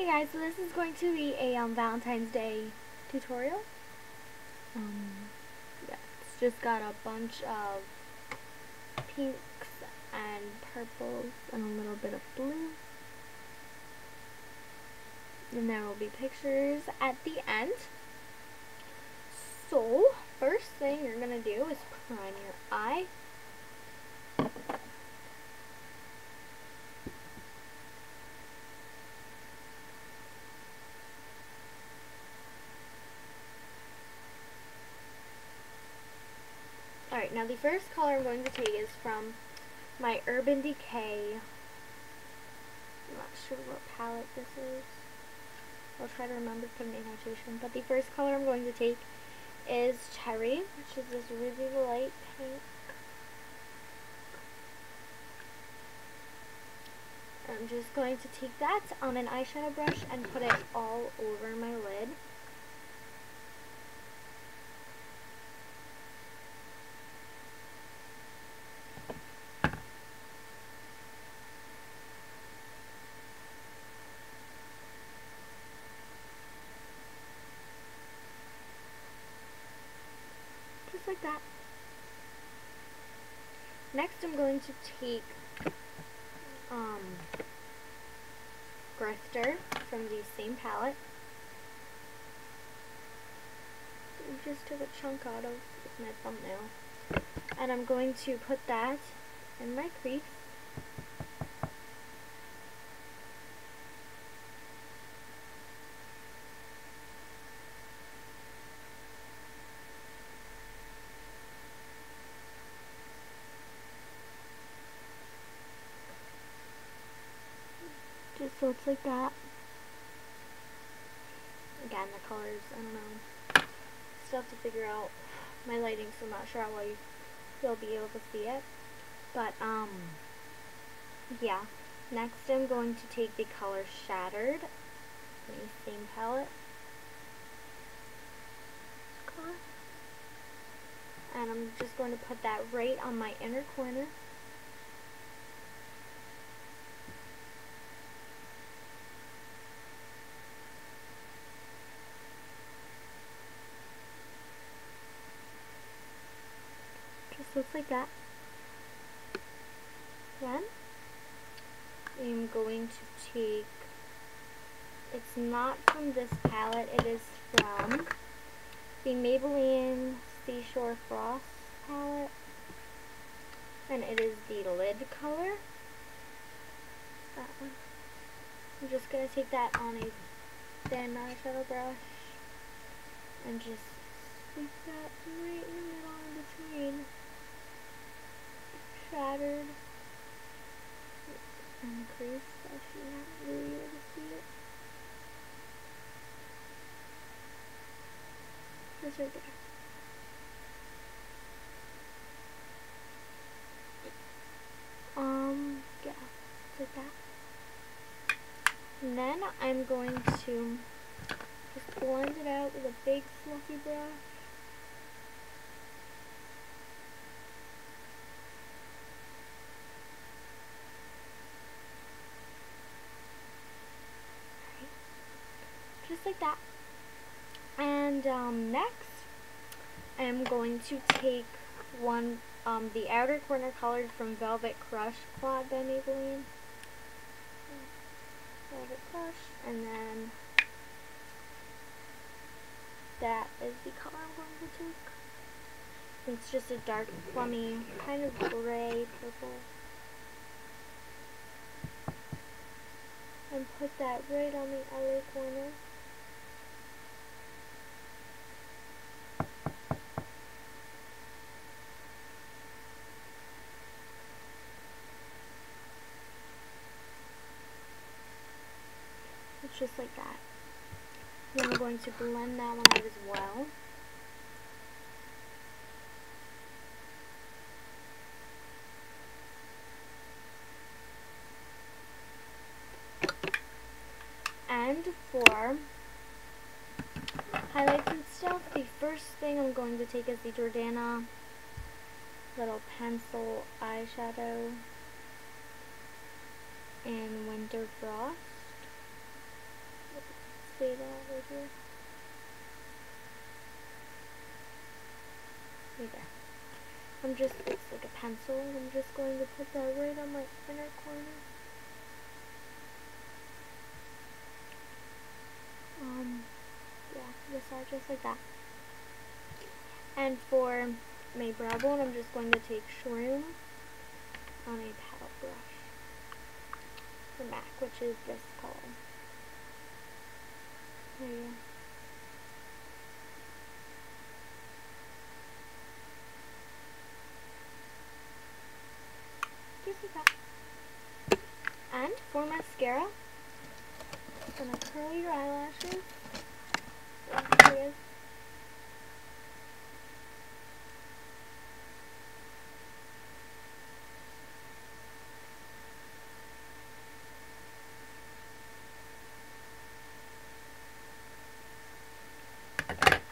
Hey guys, so this is going to be a um, Valentine's Day tutorial. Um, yeah, it's just got a bunch of pinks and purples and a little bit of blue. And there will be pictures at the end. So, first thing you're going to do is prime your eye. Alright, now the first color I'm going to take is from my Urban Decay. I'm not sure what palette this is. I'll try to remember to put an annotation. But the first color I'm going to take is Cherry, which is this really light pink. I'm just going to take that on an eyeshadow brush and put it all over my lid. just like that. Next I'm going to take um, Grifter from the same palette. I just took a chunk out of my thumbnail. And I'm going to put that in my crease. Just looks like that. Again, the colors, I don't know. Still have to figure out my lighting, so I'm not sure how well you, you'll be able to see it. But, um, yeah. Next, I'm going to take the color Shattered, the same palette. And I'm just going to put that right on my inner corner. Just looks like that. Then I'm going to take, it's not from this palette, it is from the Maybelline Seashore Frost palette. And it is the lid color. That one. I'm just going to take that on a thin eyeshadow brush and just sweep that right in the middle in between shattered and crease. Actually, not really able to see it. Just right there. Um, yeah, like that. And then I'm going to just blend it out with a big fluffy brush. Just like that. And um, next, I'm going to take one, um, the outer corner colored from Velvet Crush Quad by Maybelline. Velvet Crush, and then that is the color I'm going to take. It's just a dark, plummy, kind of gray purple. And put that right on the outer corner. Just like that. Then I'm going to blend that one out as well. And for highlights first thing I'm going to take is the Jordana little pencil eyeshadow in Winter Frost. see that right here? Right there. I'm just, it's like a pencil, I'm just going to put that right on my inner corner. Um, yeah, just like that. And for my brow bone, I'm just going to take Shroom on a paddle brush for MAC, which is this color. There you go. And for mascara, I'm gonna curl your eyelashes. There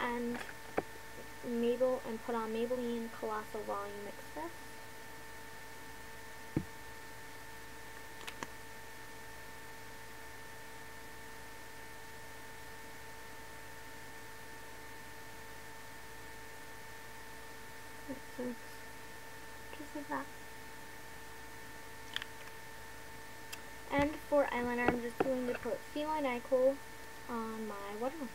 and Mabel and put on Maybelline Colossal Volume Express. just like that. And for eyeliner, I'm just going to put Feline Eye Kohl on my waterline.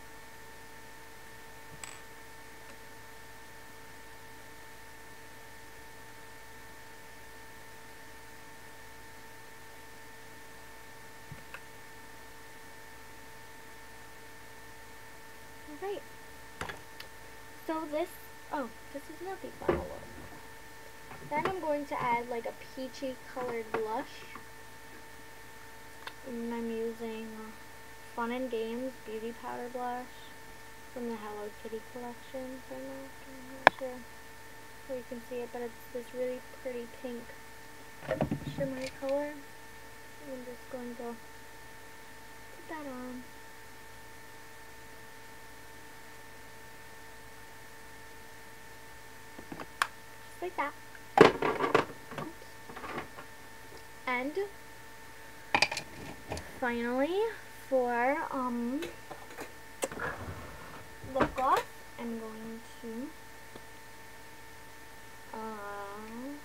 Alright. So this, oh, this is not the final look. Then I'm going to add like a peachy colored blush. And I'm using Fun and Games Beauty Powder Blush from the Hello Kitty collection. I'm not, sure if you can see it, but it's this really pretty pink shimmery color. I'm just going to put that on. like that. And finally, for um lip gloss, I'm going to uh,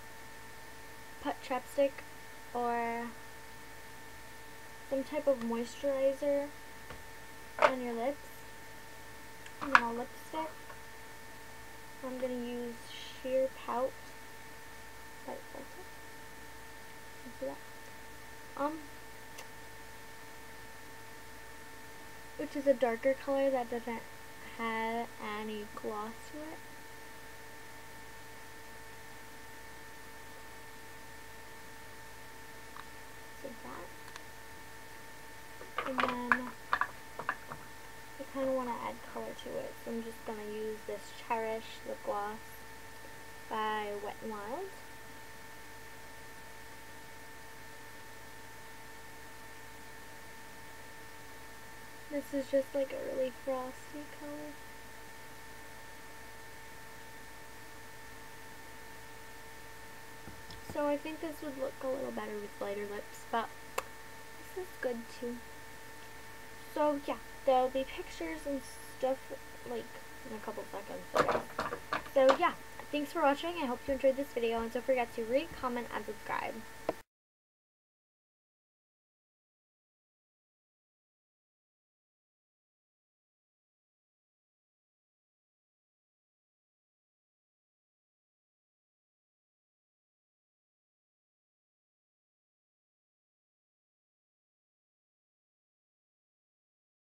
put chapstick or some type of moisturizer on your lips. And lipstick. I'm going to use sheer pout. See Um, which is a darker color that doesn't have any gloss to it. Like that. And then I kind of want to add color to it, so I'm just going to use this Cherish lip gloss by Wet n Wild. This is just like a really frosty color. So I think this would look a little better with lighter lips, but this is good too. So yeah, there'll be pictures and stuff like in a couple seconds. So yeah. Thanks for watching. I hope you enjoyed this video, and don't forget to rate, comment, and subscribe.